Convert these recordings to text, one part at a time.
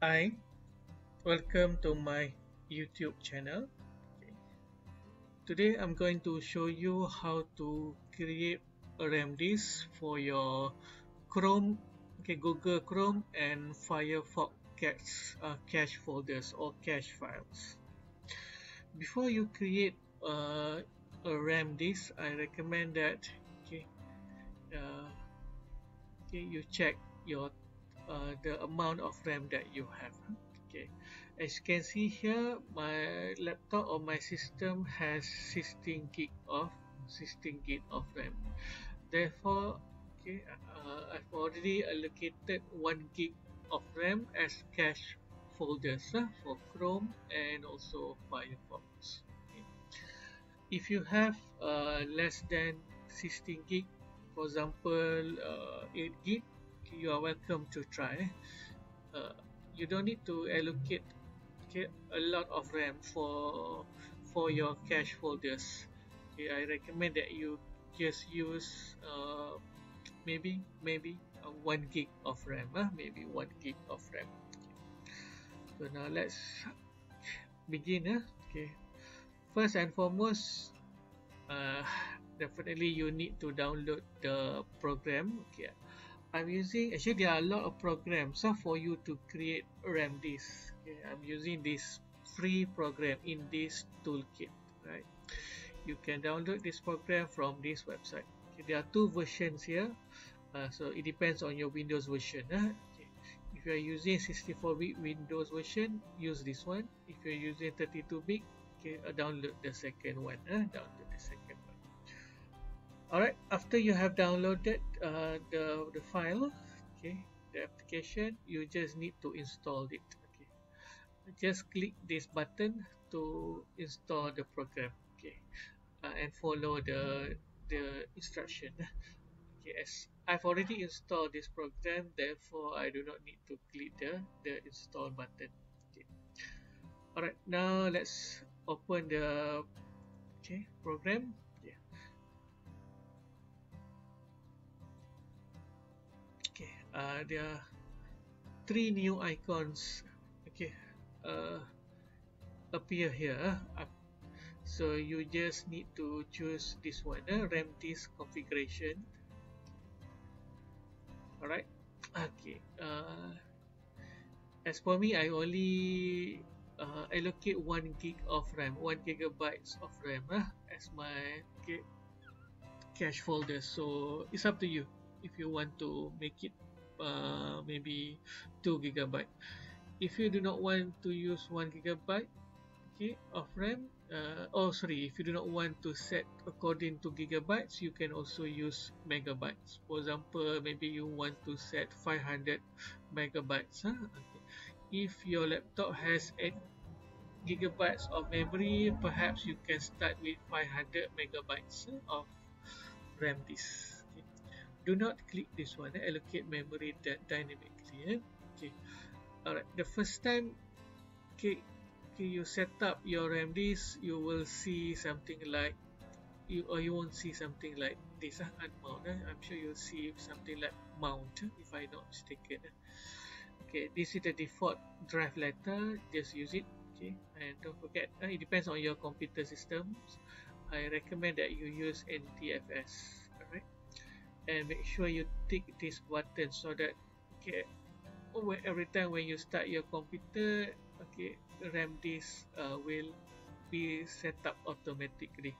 Hi, welcome to my YouTube channel. Okay. Today I'm going to show you how to create a RAM disk for your Chrome, okay, Google Chrome and Firefox cache, uh, cache folders or cache files. Before you create uh, a RAM disk, I recommend that okay, uh, okay, you check your uh, the amount of RAM that you have. Okay. As you can see here my laptop or my system has 16 gig of 16 gig of RAM. Therefore okay uh, I've already allocated 1 gig of RAM as cache folders uh, for Chrome and also Firefox. Okay. if you have uh, less than 16 gig for example uh, 8 gig you are welcome to try. Uh, you don't need to allocate okay, a lot of RAM for for your cache folders okay, I recommend that you just use uh, maybe maybe uh, 1 gig of RAM uh, maybe 1 gig of RAM. So now let's begin uh, okay. First and foremost uh, definitely you need to download the program okay I'm using actually there are a lot of programs uh, for you to create RAM disk okay, I'm using this free program in this toolkit right you can download this program from this website okay, there are two versions here uh, so it depends on your Windows version uh. okay. if you are using 64-bit Windows version use this one if you're using 32-bit okay, uh, download the second one uh, download the second alright after you have downloaded uh, the, the file okay the application you just need to install it okay. Just click this button to install the program okay uh, and follow the the instruction okay. As I've already installed this program therefore I do not need to click the the install button okay. Alright now let's open the okay program uh, there are three new icons. Okay uh, appear here. Uh, so you just need to choose this one. Uh, RAM disk configuration. Alright. Okay uh, as for me I only uh, allocate 1 gig of RAM 1 gigabytes of RAM uh, as my okay, cache folder. So it's up to you if you want to make it uh, maybe 2 gigabyte if you do not want to use 1 gigabyte okay of RAM uh, oh sorry if you do not want to set according to gigabytes you can also use megabytes for example maybe you want to set 500 megabytes huh? okay. if your laptop has 8 gigabytes of memory perhaps you can start with 500 megabytes of RAM disk do not click this one eh? allocate memory that dynamically eh? okay alright the first time okay, okay you set up your RAM disk you will see something like you or you won't see something like this uh, unmount eh? I'm sure you'll see something like mount eh? if I'm not mistaken eh? okay this is the default drive letter just use it okay and don't forget uh, it depends on your computer systems I recommend that you use NTFS and make sure you tick this button so that okay every time when you start your computer okay RAM disk uh, will be set up automatically.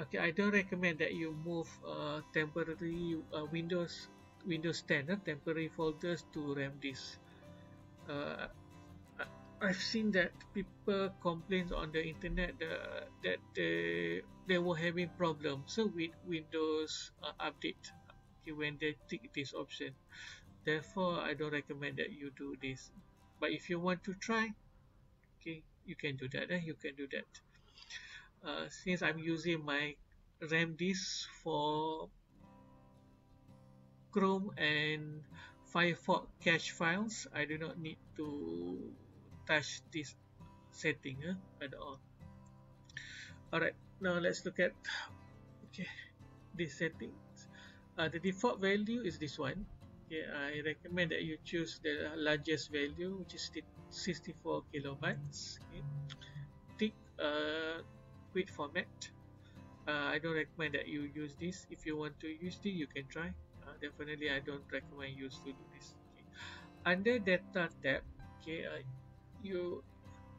Okay I don't recommend that you move uh, temporary uh, Windows Windows 10 uh, temporary folders to RAM disk. Uh, I've seen that people complain on the internet uh, that they, they were having problems with Windows uh, update when they tick this option. Therefore I don't recommend that you do this. But if you want to try okay you can do that eh? you can do that. Uh, since I'm using my RAM disk for Chrome and Firefox cache files I do not need to touch this setting eh, at all. Alright now let's look at okay this setting uh, the default value is this one. Okay I recommend that you choose the largest value which is 64 kilobytes. Okay. tick uh, quick format. Uh, I don't recommend that you use this. If you want to use this you can try. Uh, definitely I don't recommend you to do this. Okay. under data tab okay uh, you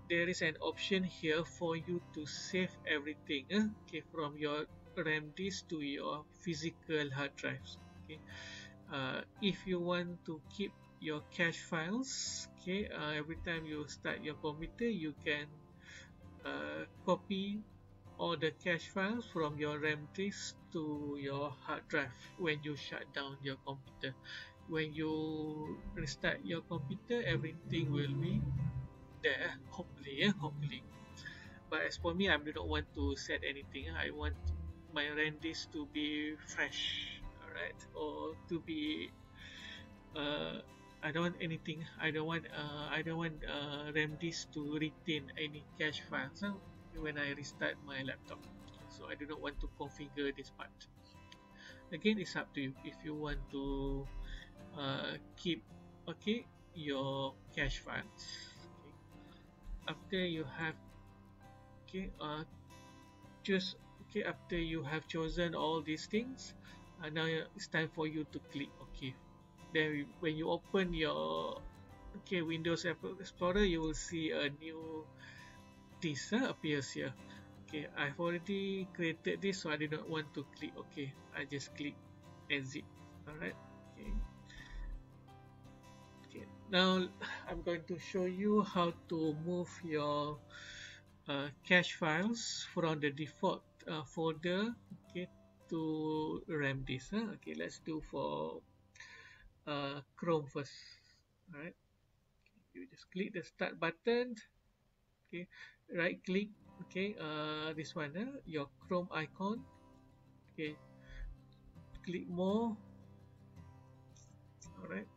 there is an option here for you to save everything uh, okay from your RAM disk to your physical hard drives okay? Uh, if you want to keep your cache files okay uh, every time you start your computer you can uh, copy all the cache files from your RAM disk to your hard drive when you shut down your computer. When you restart your computer everything will be there hopefully yeah, hopefully. But as for me I do not want to set anything. I want my RAM disk to be fresh alright? Or to be uh, I don't want anything. I don't want uh, I don't want uh, RAM disk to retain any cache files huh, when I restart my laptop. So I do not want to configure this part. Again it's up to you. If you want to uh, keep okay your cache files okay. after you have okay uh, choose okay after you have chosen all these things uh, now it's time for you to click OK then when you open your okay Windows Explorer you will see a new uh, appears here. Okay I've already created this so I did not want to click OK I just click exit. Alright okay. Okay now I'm going to show you how to move your uh, cache files from the default uh, folder okay to RAM disk Huh? Okay, let's do for uh, Chrome first. Alright, you just click the start button. Okay, right click. Okay, uh, this one, uh, your Chrome icon. Okay, click more. Alright,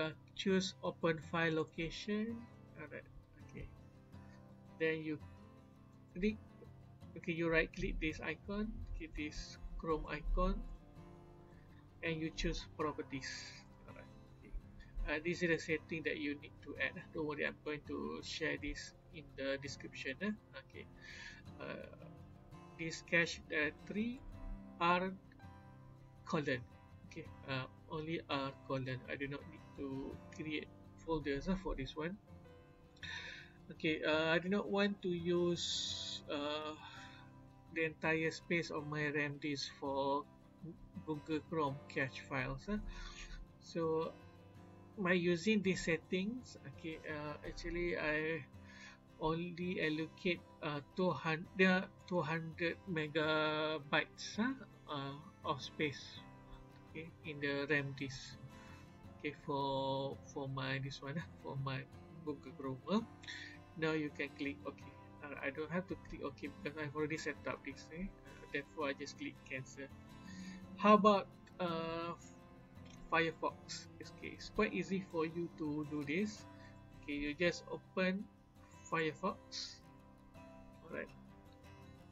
uh, choose open file location. Alright, okay, then you click okay you right click this icon okay this chrome icon and you choose properties. Uh, this is the setting that you need to add. Don't worry I'm going to share this in the description eh? okay. Uh, this cache directory R colon. Okay uh, only R colon. I do not need to create folders uh, for this one. Okay uh, I do not want to use uh, the entire space of my RAM disk for Google Chrome cache files. Huh? So by using these settings, okay, uh, actually I only allocate uh, 200, 200 megabytes huh, uh, of space okay, in the RAM disk. Okay, for for my this one, for my Google Chrome. Huh? Now you can click OK. I don't have to click OK because I've already set up this eh? uh, therefore I just click cancel. How about uh, Firefox? Okay, it's quite easy for you to do this. Okay you just open Firefox. Alright.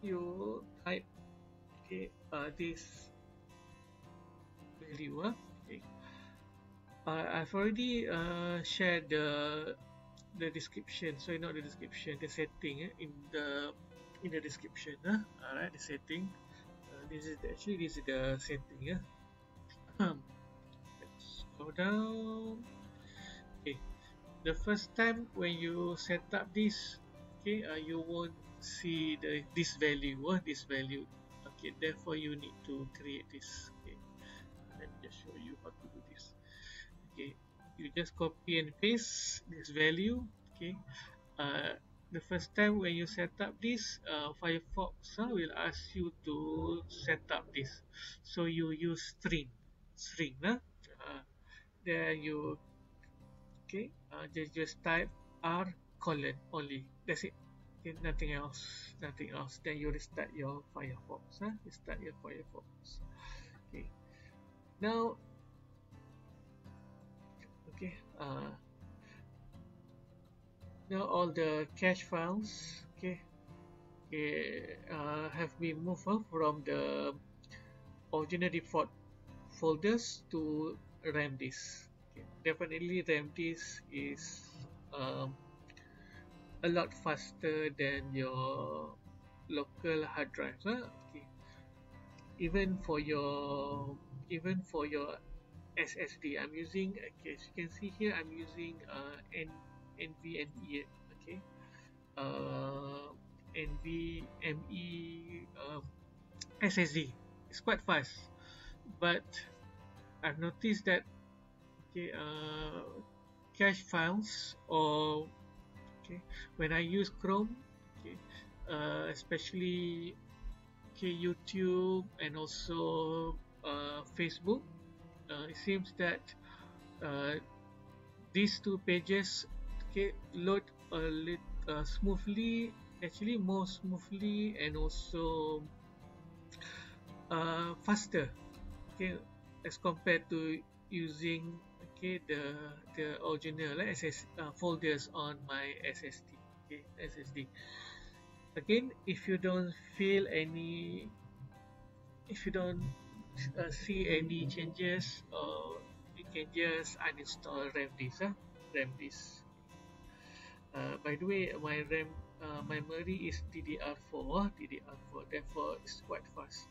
You type okay uh, this value uh, okay. uh, I've already uh, shared the the description. So not the description the setting eh, in the in the description uh, alright the setting. Uh, this is the, actually this is the setting yeah let's go down. Okay. The first time when you set up this okay uh, you won't see the this value uh, this value. Okay therefore you need to create this you just copy and paste this value okay? Uh, the first time when you set up this uh, Firefox uh, will ask you to set up this. So you use string string uh, uh, then you okay? Uh, just just type r colon only. That's it. Okay, nothing else nothing else. Then you restart your Firefox uh, restart your Firefox. Okay. Now uh, now all the cache files okay, okay uh, have been moved from the original default folders to RAM disk. Okay. Definitely RAM disk is um, a lot faster than your local hard drive. Huh? Okay. Even for your even for your SSD, I'm using. Okay, as you can see here, I'm using uh, N NVMe. Okay, uh, NVMe uh, SSD. It's quite fast, but I've noticed that okay, uh, cache files or okay, when I use Chrome, okay, uh, especially okay, YouTube and also uh, Facebook, it seems that uh, these two pages okay, load a little uh, smoothly actually more smoothly and also uh, faster okay as compared to using okay the the original uh, SS uh, folders on my SSD okay SSD again if you don't feel any if you don't uh, see any changes or you can just uninstall RAM disk uh, RAM disk. Uh, by the way my RAM uh, memory is DDR4 DDR4 therefore it's quite fast.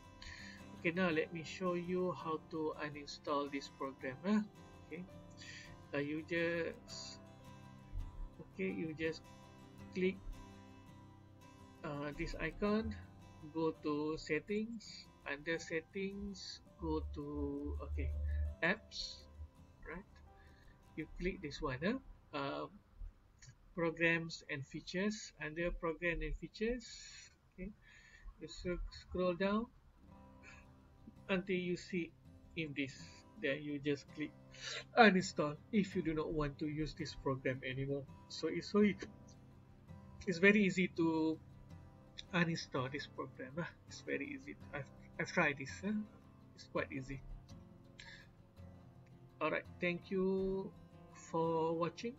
Okay now let me show you how to uninstall this program uh. okay. Uh, you just okay you just click uh, this icon go to settings under settings go to okay apps right? You click this one uh, uh, programs and features. Under program and features okay you scroll down until you see Imdisk. Then you just click uninstall if you do not want to use this program anymore. So it's so it's very easy to uninstall this program uh, it's very easy. I've, I've tried this it's quite easy. Alright thank you for watching